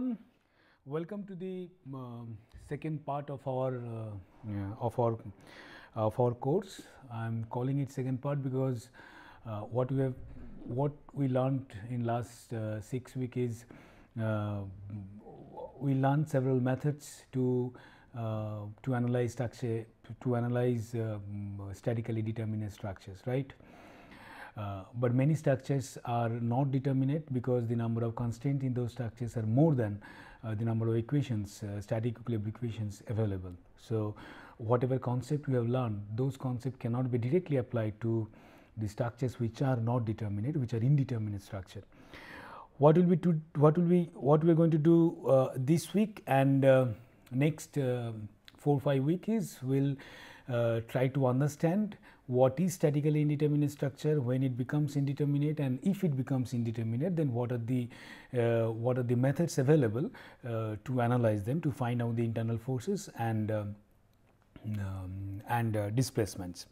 Everyone, welcome to the um, second part of our uh, yeah, of our of our course. I am calling it second part because uh, what we have what we learned in last uh, six week is uh, we learned several methods to uh, to analyze structure to analyze um, statically determinate structures right. Uh, but many structures are not determinate because the number of constraints in those structures are more than uh, the number of equations, uh, static equilibrium equations available. So, whatever concept we have learned, those concepts cannot be directly applied to the structures which are not determinate, which are indeterminate structure. What will be to what will be what we are going to do uh, this week and uh, next four five weeks is we will try to understand what is statically indeterminate structure, when it becomes indeterminate and if it becomes indeterminate then what are the uh, what are the methods available uh, to analyze them to find out the internal forces and um, um, and uh, displacements.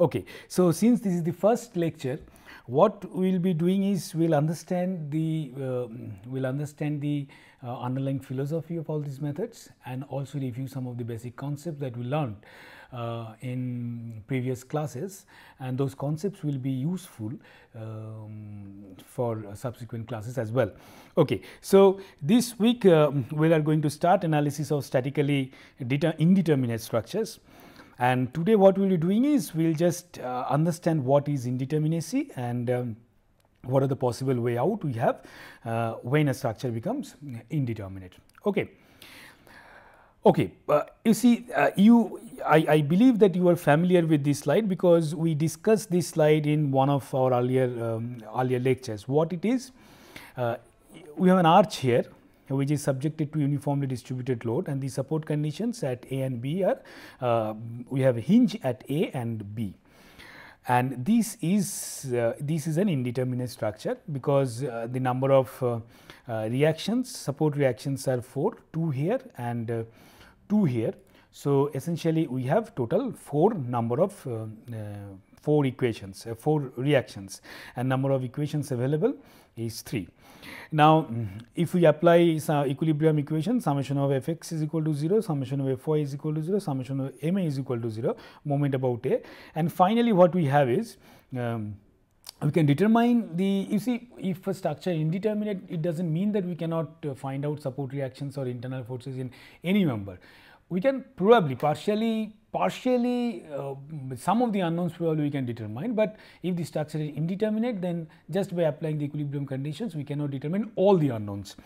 Okay. So, since this is the first lecture what we will be doing is we will understand the uh, we will understand the uh, underlying philosophy of all these methods and also review some of the basic concepts that we learned in previous classes and those concepts will be useful um, for subsequent classes as well. Okay. So, this week uh, we are going to start analysis of statically indeterminate structures and today what we will be doing is we will just uh, understand what is indeterminacy and um, what are the possible way out we have uh, when a structure becomes indeterminate. Okay. Okay, uh, you see, uh, you I, I, believe that you are familiar with this slide because we discussed this slide in one of our earlier um, earlier lectures. What it is, uh, we have an arch here which is subjected to uniformly distributed load and the support conditions at A and B are uh, we have a hinge at A and B and this is uh, this is an indeterminate structure because uh, the number of uh, uh reactions support reactions are 4 2 here and uh, 2 here. So, essentially we have total 4 number of uh, 4 equations 4 reactions and number of equations available is 3. Now, if we apply some equilibrium equation summation of f x is equal to 0, summation of f y is equal to 0, summation of m a is equal to 0, moment about a and finally, what we have is um, we can determine the you see if a structure indeterminate it does not mean that we cannot uh, find out support reactions or internal forces in any member. We can probably partially partially uh, some of the unknowns probably we can determine, but if the structure is indeterminate then just by applying the equilibrium conditions we cannot determine all the unknowns.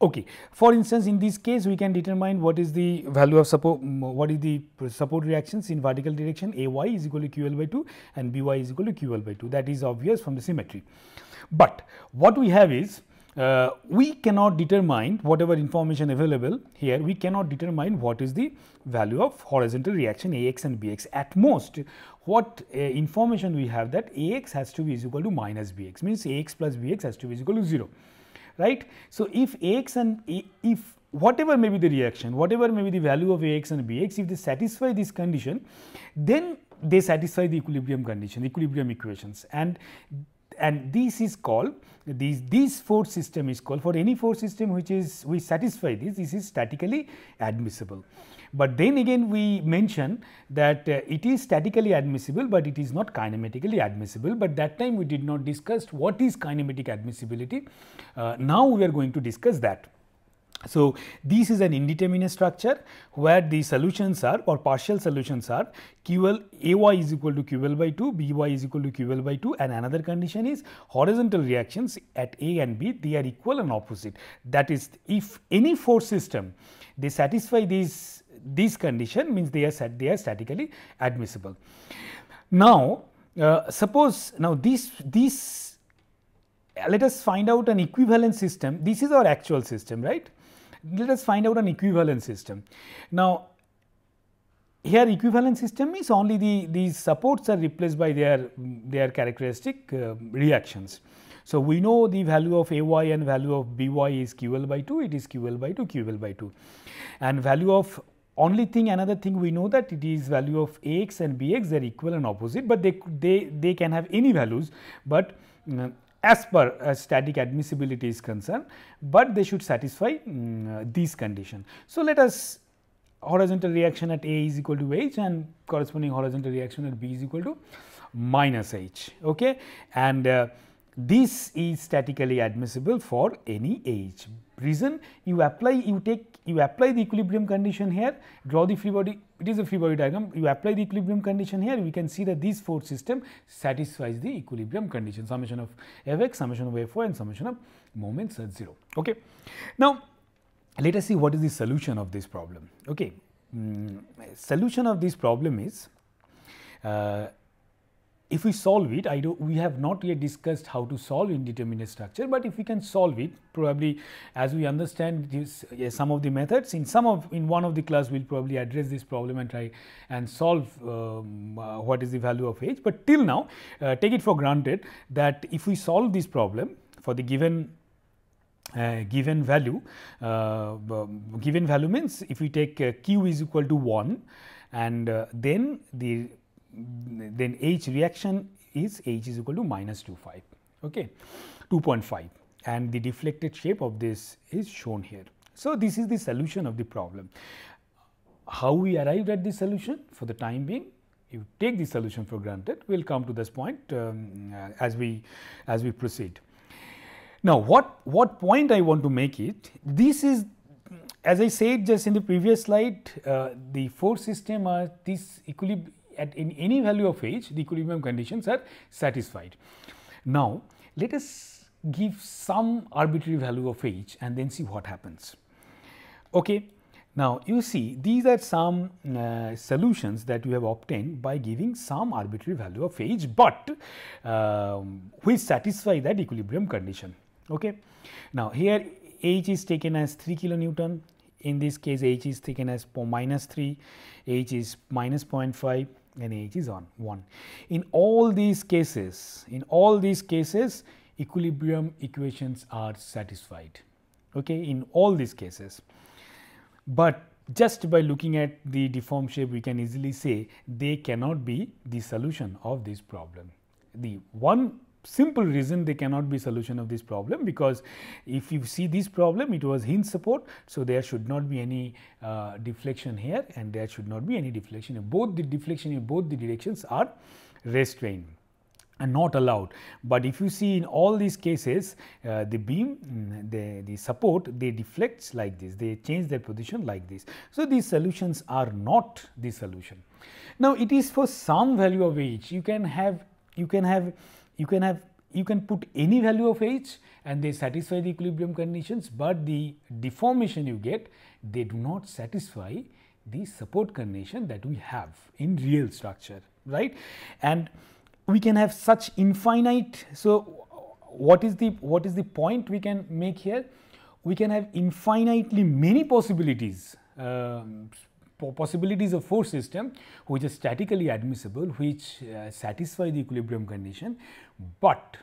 Okay. For instance, in this case we can determine what is the value of support what is the support reactions in vertical direction A y is equal to q l by 2 and B y is equal to q l by 2 that is obvious from the symmetry. But what we have is uh, we cannot determine whatever information available here, we cannot determine what is the value of horizontal reaction A x and B x. At most, what uh, information we have that A x has to be is equal to minus B x means A x plus B x has to be equal to 0, right. So, if A x and A, if whatever may be the reaction, whatever may be the value of A x and B x, if they satisfy this condition, then they satisfy the equilibrium condition, equilibrium equations and and this is called this this force system is called for any force system which is we satisfy this this is statically admissible. But then again we mention that uh, it is statically admissible, but it is not kinematically admissible, but that time we did not discuss what is kinematic admissibility. Uh, now we are going to discuss that. So, this is an indeterminate structure where the solutions are or partial solutions are QL AY is equal to QL by 2, BY is equal to QL by 2 and another condition is horizontal reactions at A and B they are equal and opposite. That is if any force system they satisfy these this condition means they are they are statically admissible. Now, uh, suppose now this this let us find out an equivalent system this is our actual system right let us find out an equivalent system. Now, here equivalent system is only the these supports are replaced by their their characteristic uh, reactions. So, we know the value of A y and value of B y is q l by 2 it is q l by 2 q l by 2 and value of only thing another thing we know that it is value of A x and B x they are equal and opposite, but they they they can have any values, but uh, as per uh, static admissibility is concerned, but they should satisfy um, these conditions. So, let us horizontal reaction at A is equal to H and corresponding horizontal reaction at B is equal to minus H. Okay? And uh, this is statically admissible for any h. Reason you apply you take you apply the equilibrium condition here draw the free body it is a free body diagram you apply the equilibrium condition here we can see that this force system satisfies the equilibrium condition summation of f x summation of f y and summation of moments at 0. Okay. Now, let us see what is the solution of this problem. Okay. Mm, solution of this problem is uh, if we solve it, I do we have not yet discussed how to solve indeterminate structure, but if we can solve it probably as we understand this yes, some of the methods in some of in one of the class we will probably address this problem and try and solve um, uh, what is the value of h. But till now uh, take it for granted that if we solve this problem for the given uh, given value uh, given value means if we take uh, q is equal to 1 and uh, then the then H reaction is H is equal to minus 2.5 okay 2.5 and the deflected shape of this is shown here. So, this is the solution of the problem. How we arrived at the solution for the time being you take the solution for granted we will come to this point um, uh, as we as we proceed. Now, what what point I want to make it this is as I said just in the previous slide uh, the force system are this equilibrium at in any value of h the equilibrium conditions are satisfied. Now, let us give some arbitrary value of h and then see what happens. Okay. Now, you see these are some uh, solutions that you have obtained by giving some arbitrary value of h, but uh, which satisfy that equilibrium condition. Okay. Now, here h is taken as 3 kilonewton, in this case h is taken as minus 3, h is minus 0.5 and H is on 1. In all these cases, in all these cases equilibrium equations are satisfied okay, in all these cases. But just by looking at the deformed shape we can easily say they cannot be the solution of this problem. The one simple reason they cannot be solution of this problem because if you see this problem it was hinge support. So, there should not be any uh, deflection here and there should not be any deflection both the deflection in both the directions are restrained and not allowed. But if you see in all these cases uh, the beam mm, the, the support they deflects like this they change their position like this. So, these solutions are not the solution. Now, it is for some value of h you can have you can have you can have you can put any value of h and they satisfy the equilibrium conditions, but the deformation you get they do not satisfy the support condition that we have in real structure right? And we can have such infinite so what is the what is the point we can make here? We can have infinitely many possibilities um, possibilities of force system which are statically admissible which uh, satisfy the equilibrium condition, but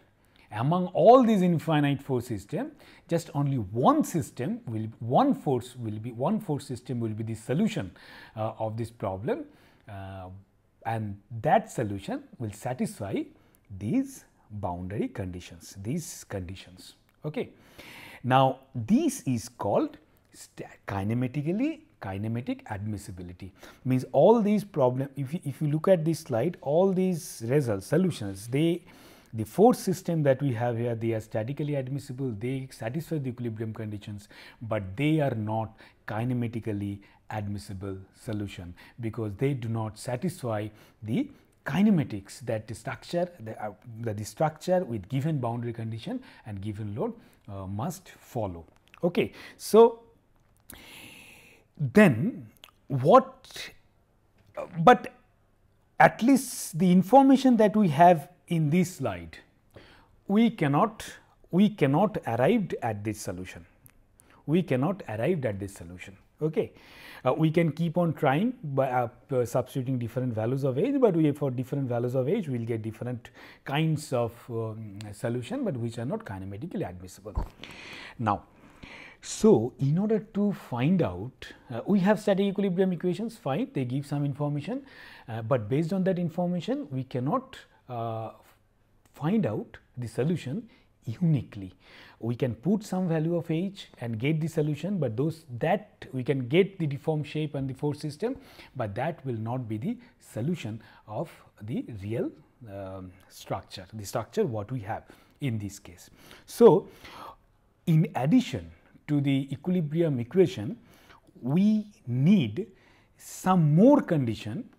among all these infinite force system just only one system will one force will be one force system will be the solution uh, of this problem. Uh, and that solution will satisfy these boundary conditions these conditions. Okay. Now this is called kinematically kinematic admissibility. Means all these problem if you, if you look at this slide all these results solutions they the force system that we have here they are statically admissible they satisfy the equilibrium conditions but they are not kinematically admissible solution because they do not satisfy the kinematics that the structure the, uh, the structure with given boundary condition and given load uh, must follow. Okay so then what but at least the information that we have in this slide we cannot we cannot arrive at this solution. We cannot arrived at this solution. Okay. Uh, we can keep on trying by uh, substituting different values of h but we for different values of h we will get different kinds of um, solution but which are not kinematically admissible. Now so, in order to find out, uh, we have static equilibrium equations fine, they give some information, uh, but based on that information we cannot uh, find out the solution uniquely. We can put some value of h and get the solution, but those that we can get the deformed shape and the force system, but that will not be the solution of the real um, structure, the structure what we have in this case. So, in addition to the equilibrium equation, we need some more condition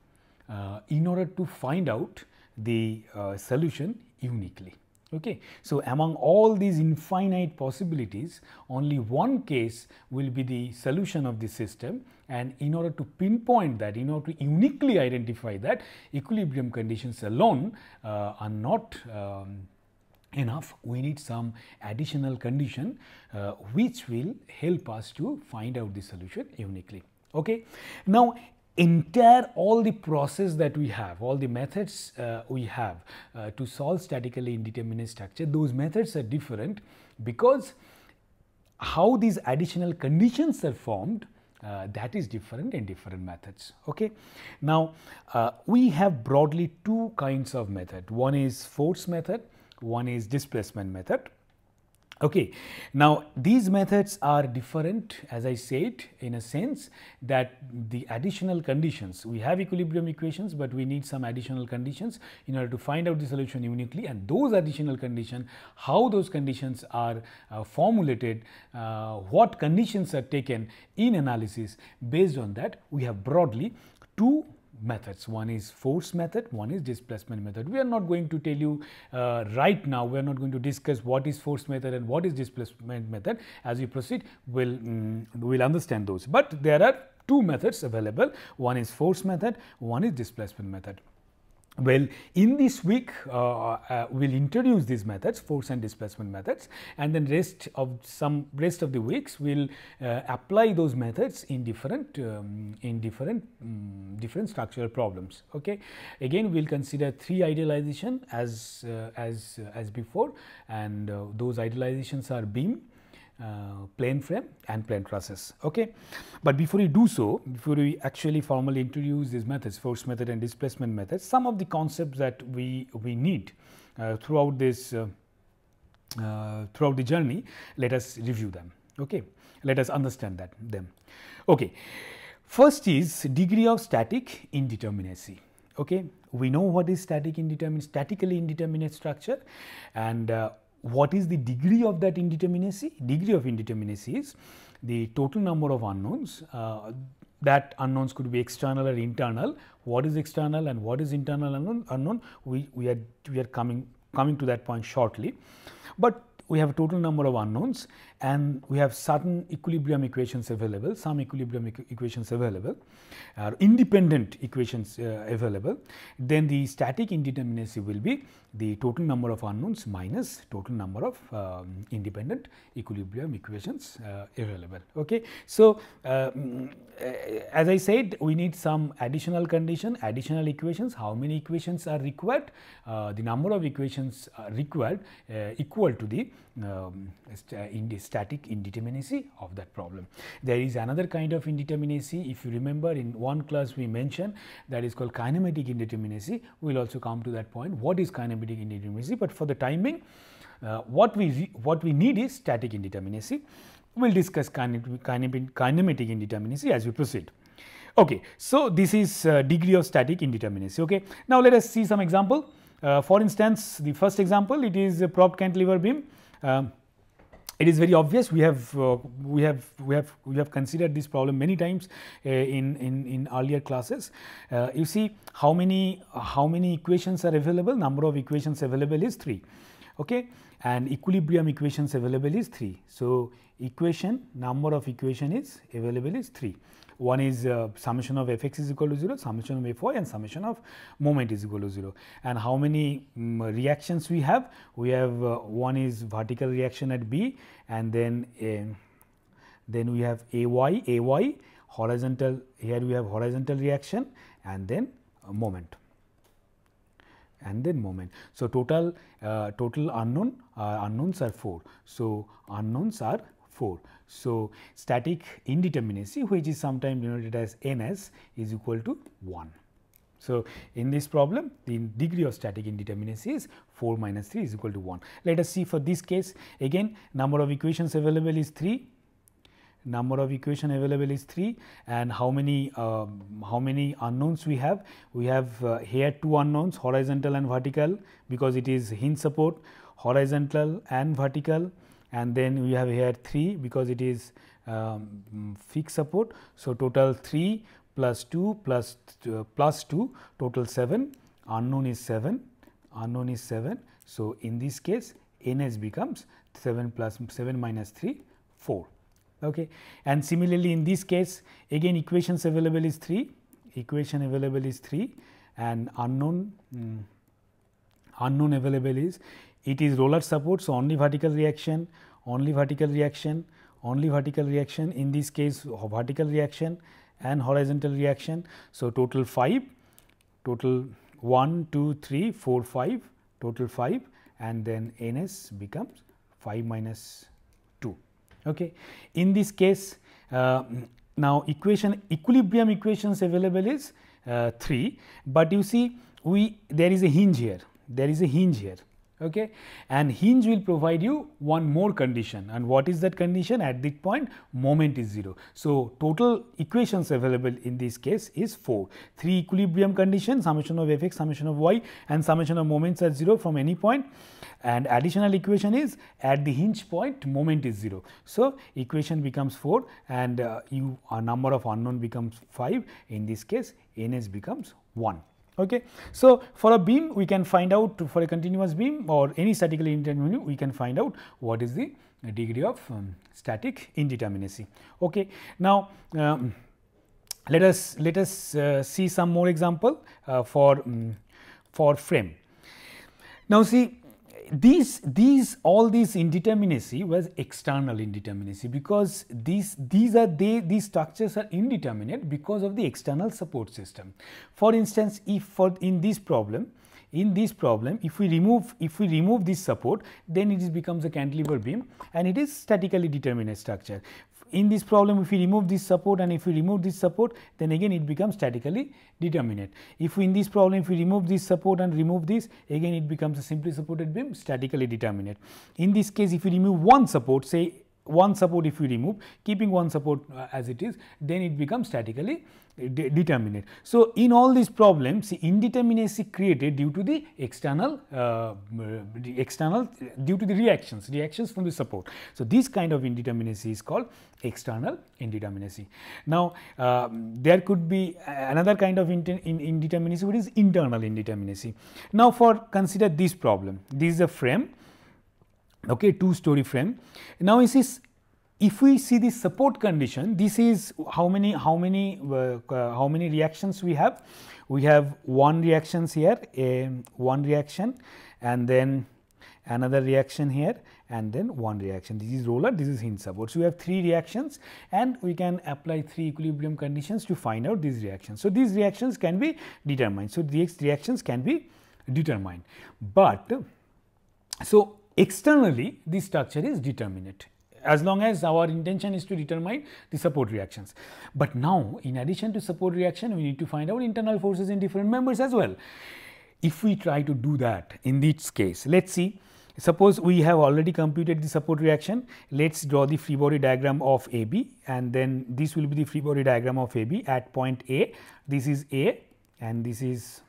uh, in order to find out the uh, solution uniquely. Okay. So, among all these infinite possibilities only one case will be the solution of the system and in order to pinpoint that in order to uniquely identify that equilibrium conditions alone uh, are not um, enough we need some additional condition uh, which will help us to find out the solution uniquely. Okay. Now, entire all the process that we have, all the methods uh, we have uh, to solve statically indeterminate structure, those methods are different because how these additional conditions are formed uh, that is different in different methods. Okay. Now, uh, we have broadly two kinds of method. One is force method, one is displacement method. Okay. Now, these methods are different as I said in a sense that the additional conditions we have equilibrium equations, but we need some additional conditions in order to find out the solution uniquely and those additional conditions how those conditions are uh, formulated, uh, what conditions are taken in analysis based on that we have broadly two methods. One is force method, one is displacement method. We are not going to tell you uh, right now, we are not going to discuss what is force method and what is displacement method. As we proceed, we'll, um, we'll understand those. But there are two methods available, one is force method, one is displacement method. Well, in this week, uh, uh, we'll introduce these methods, force and displacement methods, and then rest of some rest of the weeks, we'll uh, apply those methods in different um, in different um, different structural problems. Okay. Again, we'll consider three idealization as uh, as as before, and uh, those idealizations are beam, uh, plane frame and plane trusses. Okay. But before we do so, before we actually formally introduce these methods, force method and displacement method, some of the concepts that we, we need uh, throughout this, uh, uh throughout the journey, let us review them. Okay. Let us understand that them. Okay. First is degree of static indeterminacy. Okay. We know what is static indeterminate, statically indeterminate structure and uh, what is the degree of that indeterminacy? Degree of indeterminacy is the total number of unknowns. Uh, that unknowns could be external or internal. What is external and what is internal unknown? unknown? We, we, are, we are coming, coming to that point shortly. But we have a total number of unknowns and we have certain equilibrium equations available, some equilibrium equ equations available, uh, independent equations uh, available, then the static indeterminacy will be the total number of unknowns minus total number of um, independent equilibrium equations uh, available. Okay. So, uh, mm, as I said we need some additional condition, additional equations, how many equations are required, uh, the number of equations required uh, equal to the um, in this static indeterminacy of that problem. There is another kind of indeterminacy if you remember in one class we mentioned that is called kinematic indeterminacy. We will also come to that point what is kinematic indeterminacy, but for the time being uh, what we what we need is static indeterminacy. We will discuss kinematic indeterminacy as we proceed. Okay, so this is uh, degree of static indeterminacy. Okay, now let us see some example. Uh, for instance, the first example it is a propped cantilever beam. Um, it is very obvious. We have uh, we have we have we have considered this problem many times uh, in, in in earlier classes. Uh, you see how many how many equations are available? Number of equations available is 3 okay? And equilibrium equations available is 3 so equation number of equation is available is 3 one is uh, summation of f x is equal to 0, summation of f y and summation of moment is equal to 0. And how many um, reactions we have? We have uh, one is vertical reaction at B and then uh, then we have A y, A y horizontal here we have horizontal reaction and then moment and then moment. So, total uh, total unknown uh, unknowns are 4. So, unknowns are 4. So, static indeterminacy which is sometimes denoted as ns is equal to 1. So, in this problem the degree of static indeterminacy is 4 minus 3 is equal to 1. Let us see for this case again number of equations available is 3 number of equation available is 3 and how many uh, how many unknowns we have we have uh, here two unknowns horizontal and vertical because it is hinge support horizontal and vertical and then we have here 3 because it is um, fixed support. So, total 3 plus 2 plus, uh, plus 2 total 7 unknown is 7 unknown is 7. So, in this case NS becomes 7 plus 7 minus 3 4 okay and similarly in this case again equations available is 3 equation available is 3 and unknown um, unknown available is it is roller support so only vertical reaction only vertical reaction only vertical reaction in this case vertical reaction and horizontal reaction. So, total 5 total 1 2 3 4 5 total 5 and then NS becomes 5 minus 2. Okay. In this case uh, now equation equilibrium equations available is uh, 3, but you see we there is a hinge here there is a hinge here okay? And hinge will provide you one more condition. And what is that condition? At this point moment is 0 so total equations available in this case is 4 three equilibrium conditions summation of f x summation of y and summation of moments at 0 from any point. And additional equation is at the hinge point moment is 0 so equation becomes 4 and uh, you a number of unknown becomes 5 in this case ns becomes 1 Okay. So, for a beam we can find out for a continuous beam or any statically indeterminate we can find out what is the degree of um, static indeterminacy. Okay. Now, um, let us let us uh, see some more example uh, for um, for frame. Now, see these these all these indeterminacy was external indeterminacy because these these are they these structures are indeterminate because of the external support system. For instance if for in this problem in this problem if we remove if we remove this support then it becomes a cantilever beam and it is statically determinate structure in this problem if we remove this support and if we remove this support then again it becomes statically determinate. If we in this problem if we remove this support and remove this again it becomes a simply supported beam statically determinate. In this case if we remove one support say one support if we remove keeping one support uh, as it is then it becomes statically de determinate. So, in all these problems indeterminacy created due to the external uh, external due to the reactions reactions from the support. So, this kind of indeterminacy is called external indeterminacy. Now, uh, there could be another kind of in indeterminacy which is internal indeterminacy. Now, for consider this problem this is a frame okay two story frame. Now, you see if we see the support condition this is how many how many uh, uh, how many reactions we have. We have one reactions here a one reaction and then another reaction here and then one reaction. This is roller this is hinge support. So we have three reactions and we can apply three equilibrium conditions to find out these reactions. So these reactions can be determined. So these reactions can be determined. But so externally the structure is determinate as long as our intention is to determine the support reactions. But now in addition to support reaction we need to find out internal forces in different members as well. If we try to do that in this case let us see suppose we have already computed the support reaction let us draw the free body diagram of AB and then this will be the free body diagram of AB at point A this is A and this is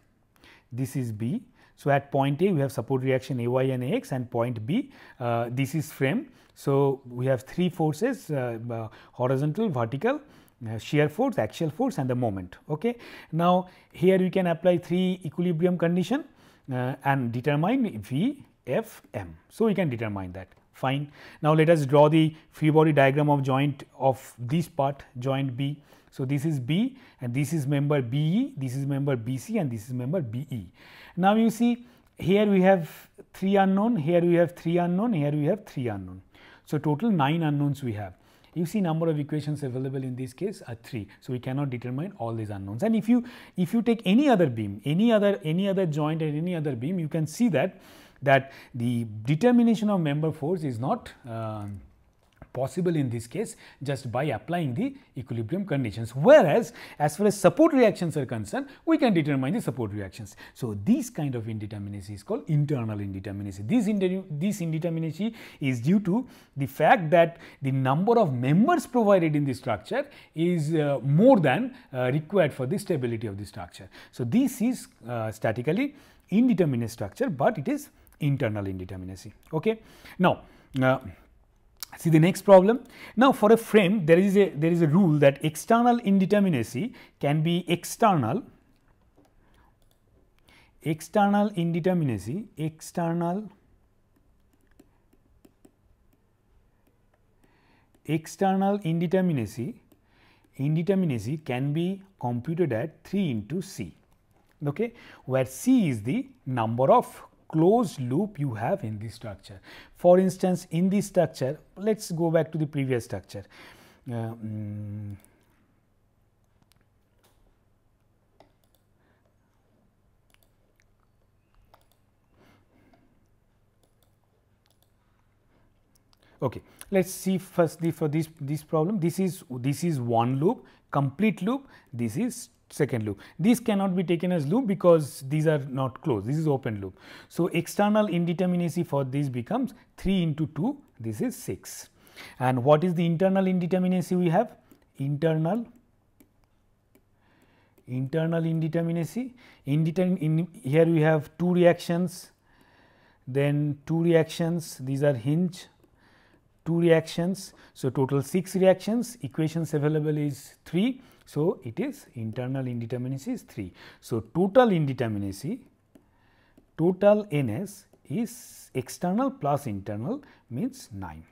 this is B. So, at point A we have support reaction A y and A x and point B uh, this is frame so, we have three forces uh, uh, horizontal, vertical, uh, shear force, axial force and the moment. Okay. Now, here we can apply three equilibrium condition uh, and determine V, F, M. So, we can determine that fine. Now, let us draw the free body diagram of joint of this part joint B. So, this is B and this is member BE, this is member BC and this is member BE. Now, you see here we have 3 unknown, here we have 3 unknown, here we have 3 unknown. So, total 9 unknowns we have. You see number of equations available in this case are 3. So, we cannot determine all these unknowns and if you if you take any other beam, any other any other joint and any other beam you can see that that the determination of member force is not uh, possible in this case just by applying the equilibrium conditions. Whereas, as far as support reactions are concerned, we can determine the support reactions. So, this kind of indeterminacy is called internal indeterminacy. This, this indeterminacy is due to the fact that the number of members provided in the structure is uh, more than uh, required for the stability of the structure. So, this is uh, statically indeterminate structure, but it is internal indeterminacy. Okay. Now, uh, See the next problem. Now, for a frame there is a there is a rule that external indeterminacy can be external external indeterminacy external external indeterminacy indeterminacy can be computed at 3 into c okay where c is the number of closed loop you have in this structure. For instance, in this structure, let us go back to the previous structure. Uh, um, okay let us see firstly for this this problem this is this is one loop complete loop this is second loop. These cannot be taken as loop because these are not closed, this is open loop. So, external indeterminacy for this becomes 3 into 2, this is 6. And what is the internal indeterminacy we have? Internal internal indeterminacy. Indetermin in, here we have two reactions, then two reactions, these are hinge, two reactions. So, total 6 reactions, equations available is 3 so, it is internal indeterminacy is 3. So, total indeterminacy total NS is external plus internal means 9.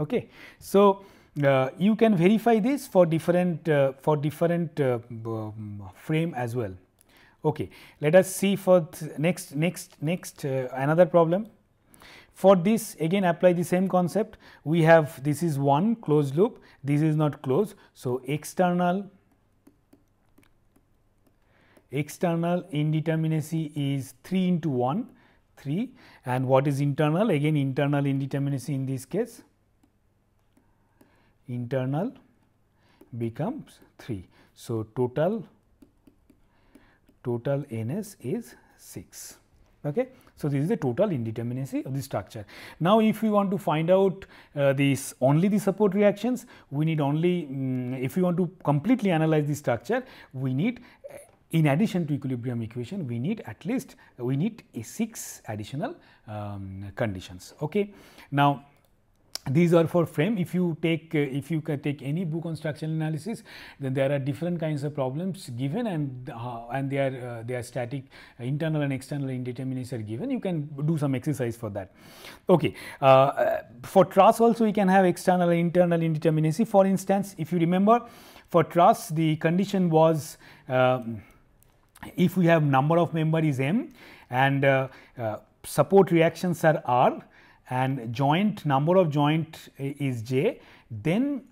Okay. So, uh, you can verify this for different uh, for different uh, um, frame as well. Okay. Let us see for next next next uh, another problem. For this again apply the same concept we have this is one closed loop this is not closed. So, external external indeterminacy is 3 into 1 3 and what is internal again internal indeterminacy in this case internal becomes 3. So, total total NS is 6. Okay. So, this is the total indeterminacy of the structure. Now, if we want to find out uh, this only the support reactions, we need only um, if we want to completely analyze the structure, we need uh, in addition to equilibrium equation, we need at least we need a 6 additional um, conditions. Okay. Now, these are for frame. If you take uh, if you take any book on structural analysis then there are different kinds of problems given and uh, and they are uh, they are static uh, internal and external indeterminacies are given. You can do some exercise for that. Okay uh, uh, for truss also we can have external and internal indeterminacy. For instance if you remember for truss the condition was um, if we have number of member is m and support reactions are r and joint number of joint is j, then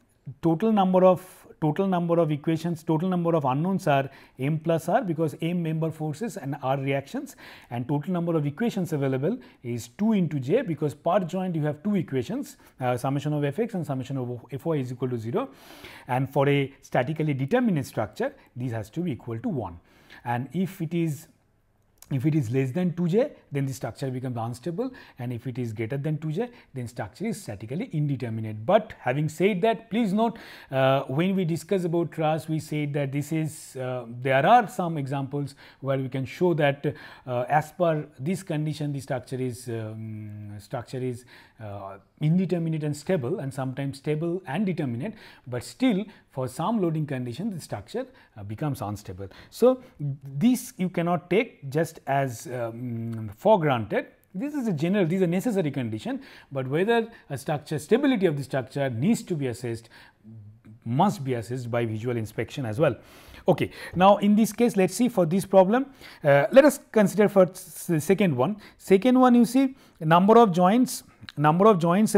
total number of total number of equations, total number of unknowns are m plus r because m member forces and r reactions. And total number of equations available is 2 into j because per joint you have two equations uh, summation of f x and summation of f y is equal to 0 and for a statically determinate structure this has to be equal to 1 and if it is if it is less than 2j, then the structure becomes unstable and if it is greater than 2j, then structure is statically indeterminate. But having said that, please note uh, when we discuss about truss, we said that this is, uh, there are some examples where we can show that uh, as per this condition, the structure is, um, structure is uh, indeterminate and stable and sometimes stable and determinate, but still for some loading condition the structure uh, becomes unstable. So, this you cannot take just as um, for granted this is a general, this is a necessary condition, but whether a structure stability of the structure needs to be assessed must be assessed by visual inspection as well. Okay. Now, in this case let us see for this problem, uh, let us consider for the second one. Second one you see number of joints, number of joints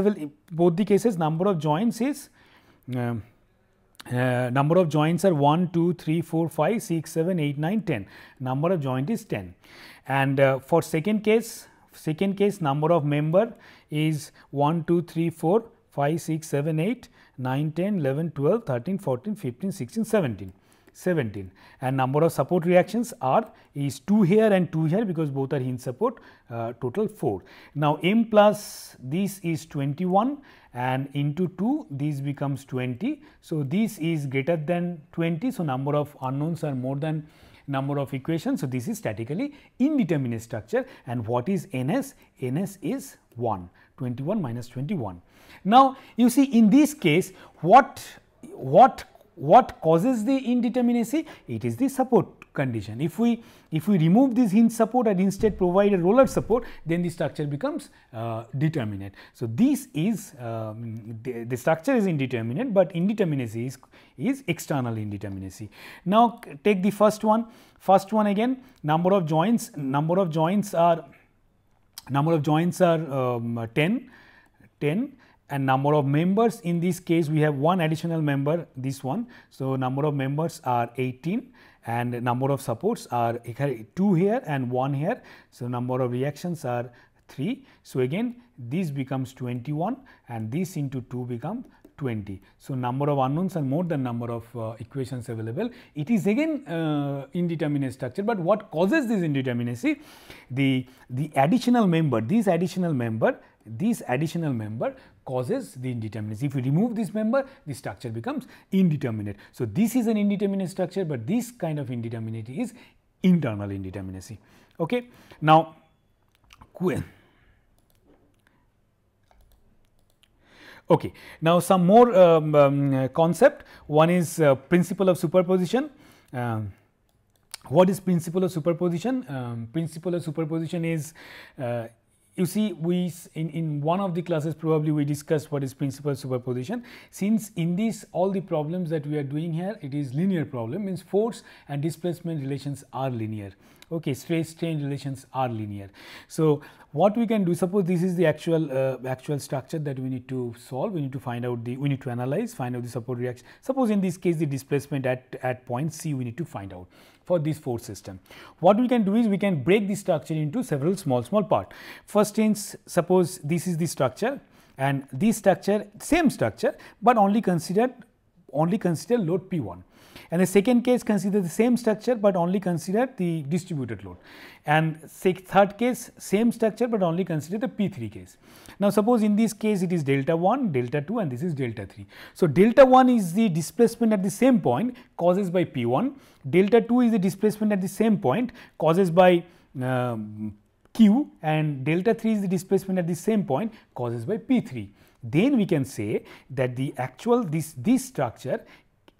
both the cases number of joints is um, uh, number of joints are 1, 2, 3, 4, 5, 6, 7, 8, 9, 10. Number of joint is 10. And uh, for second case, second case number of member is 1, 2, 3, 4, 5, 6, 7, 8, 9, 10, 11, 12, 13, 14, 15, 16, 17. 17 and number of support reactions are is 2 here and 2 here because both are hinge support uh, total 4. Now, m plus this is 21 and into 2 this becomes 20. So, this is greater than 20. So, number of unknowns are more than number of equations. So, this is statically indeterminate structure and what is NS? NS is 1 21 minus 21. Now, you see in this case what what what causes the indeterminacy? It is the support condition. If we if we remove this hinge support and instead provide a roller support, then the structure becomes uh, determinate. So, this is um, the, the, structure is indeterminate, but indeterminacy is, is external indeterminacy. Now, take the first one. First one again number of joints number of joints are number of joints are um, 10 10 and number of members in this case we have one additional member this one. So, number of members are 18 and number of supports are 2 here and 1 here. So, number of reactions are 3. So, again this becomes 21 and this into 2 becomes 20. So, number of unknowns are more than number of uh, equations available. It is again uh, indeterminate structure, but what causes this indeterminacy? The, the additional member, this additional member, this additional member causes the indeterminacy. If we remove this member, the structure becomes indeterminate. So, this is an indeterminate structure, but this kind of indeterminacy is internal indeterminacy. Okay. Now, Okay. Now, some more um, um, concept. One is uh, principle of superposition. Um, what is principle of superposition? Um, principle of superposition is uh, you see we in, in one of the classes probably we discussed what is principle superposition. Since in this all the problems that we are doing here it is linear problem means force and displacement relations are linear okay stress strain relations are linear. So, what we can do suppose this is the actual uh, actual structure that we need to solve we need to find out the we need to analyze find out the support reaction suppose in this case the displacement at at point C we need to find out for this force system. What we can do is we can break the structure into several small small part. First instance suppose this is the structure and this structure same structure, but only considered only consider load P 1 and the second case consider the same structure, but only consider the distributed load and third case same structure, but only consider the P 3 case. Now, suppose in this case it is delta 1, delta 2 and this is delta 3. So, delta 1 is the displacement at the same point causes by P 1, delta 2 is the displacement at the same point causes by um, Q and delta 3 is the displacement at the same point causes by P 3 then we can say that the actual this this structure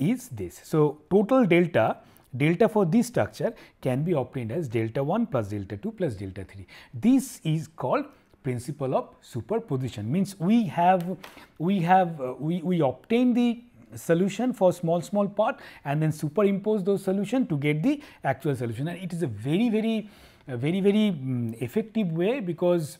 is this. So, total delta delta for this structure can be obtained as delta 1 plus delta 2 plus delta 3. This is called principle of superposition means we have we have uh, we, we obtain the solution for small small part and then superimpose those solution to get the actual solution and it is a very very uh, very very um, effective way because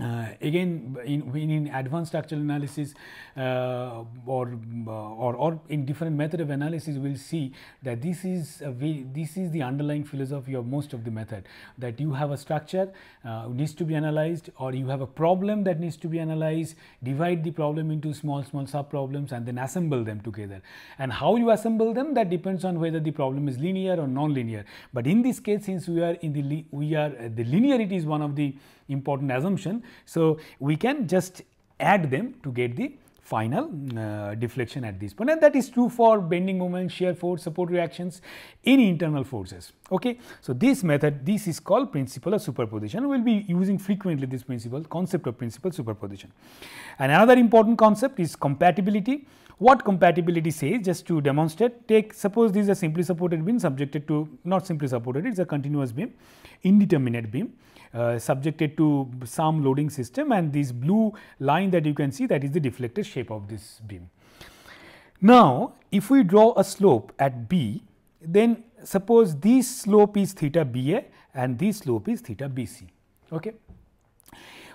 uh, again in, in advanced structural analysis uh, or, uh, or, or in different method of analysis we will see that this is way, this is the underlying philosophy of most of the method that you have a structure uh, needs to be analyzed or you have a problem that needs to be analyzed divide the problem into small small sub problems and then assemble them together. And how you assemble them that depends on whether the problem is linear or non-linear. But in this case since we are in the we are the linearity is one of the important assumption. So, we can just add them to get the final uh, deflection at this point and that is true for bending moment, shear force, support reactions, any internal forces. Okay. So, this method this is called principle of superposition we will be using frequently this principle concept of principle superposition. And another important concept is compatibility. What compatibility says just to demonstrate take suppose this is a simply supported beam subjected to not simply supported it is a continuous beam indeterminate beam uh, subjected to some loading system and this blue line that you can see that is the deflected shape of this beam. Now, if we draw a slope at B, then suppose this slope is theta BA and this slope is theta BC. Okay.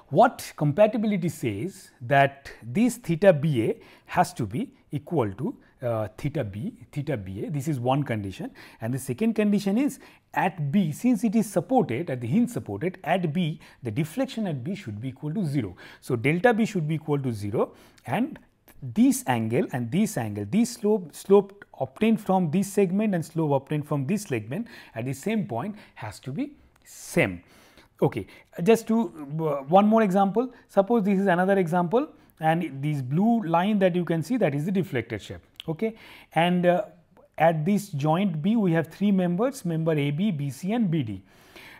What compatibility says that this theta BA has to be equal to uh, theta b, theta ba. This is one condition. And the second condition is at b, since it is supported, at the hinge supported, at b, the deflection at b should be equal to 0. So, delta b should be equal to 0 and this angle and this angle, this slope, slope obtained from this segment and slope obtained from this segment at the same point has to be same. Okay. Just to uh, one more example, suppose this is another example and this blue line that you can see that is the deflected shape. Okay. And uh, at this joint B we have three members member AB, BC and BD.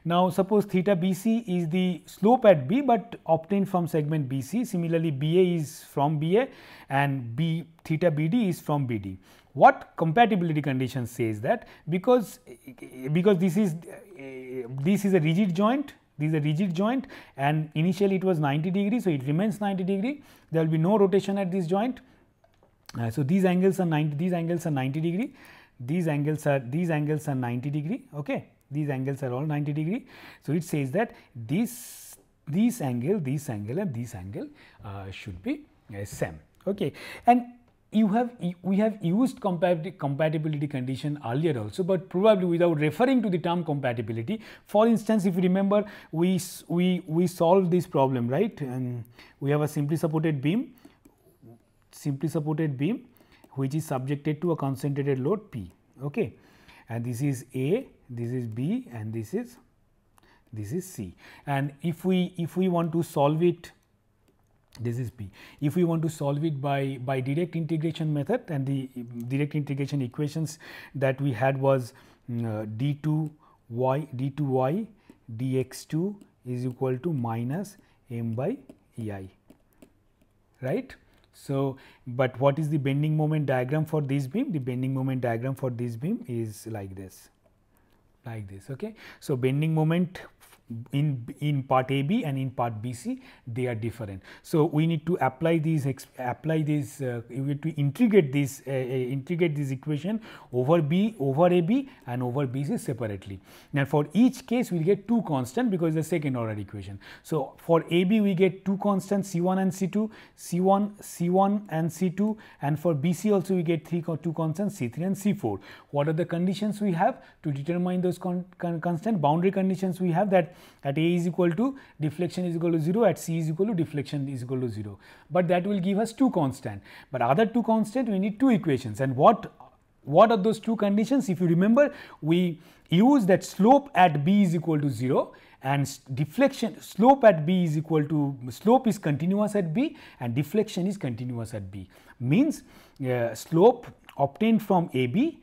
Now, suppose theta BC is the slope at B, but obtained from segment BC. Similarly, BA is from BA and B theta BD is from BD. What compatibility condition says that because because this is this is a rigid joint this is a rigid joint and initially it was 90 degree. So, it remains 90 degree there will be no rotation at this joint. Uh, so, these angles are 90 these angles are 90 degree. These angles are these angles are 90 degree. Okay? These angles are all 90 degree. So, it says that this this angle this angle and this angle uh, should be uh, same. Okay? And you have we have used compatibility condition earlier also, but probably without referring to the term compatibility. For instance, if you remember we we we solved this problem right? And we have a simply supported beam simply supported beam which is subjected to a concentrated load P okay and this is A this is B and this is this is C and if we if we want to solve it this is B. If we want to solve it by, by direct integration method and the direct integration equations that we had was mm, uh, d2 y d2 y dx2 is equal to minus m by ei right. So, but what is the bending moment diagram for this beam? The bending moment diagram for this beam is like this like this. Okay. So, bending moment in in part AB and in part BC they are different. So, we need to apply these apply this uh, we need to integrate this uh, uh, integrate this equation over B over AB and over BC separately. Now, for each case we will get two constant because the second order equation. So, for AB we get two constants C1 and C2 C1 C1 and C2 and for BC also we get three two constants C3 and C4. What are the conditions we have to determine those con, con constant boundary conditions we have that at A is equal to deflection is equal to 0, at C is equal to deflection is equal to 0. But that will give us two constant, but other two constant we need two equations and what what are those two conditions? If you remember, we use that slope at B is equal to 0 and deflection slope at B is equal to slope is continuous at B and deflection is continuous at B. Means uh, slope obtained from AB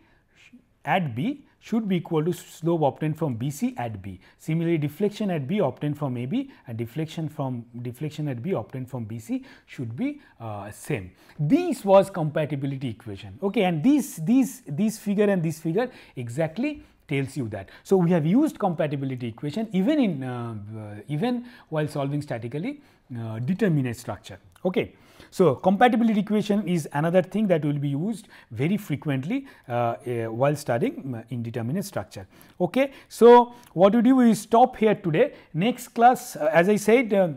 at B should be equal to slope obtained from BC at B. Similarly, deflection at B obtained from AB and deflection from deflection at B obtained from BC should be uh, same. This was compatibility equation. Okay, and this this this figure and this figure exactly tells you that. So, we have used compatibility equation even in uh, uh, even while solving statically uh, determinate structure. Okay. So, compatibility equation is another thing that will be used very frequently uh, uh, while studying uh, indeterminate structure. Okay. So, what we do is stop here today. Next class, uh, as I said, uh,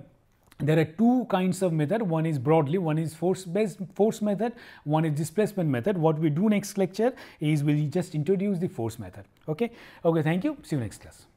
there are two kinds of method one is broadly one is force based force method one is displacement method what we do next lecture is we will just introduce the force method okay okay thank you see you next class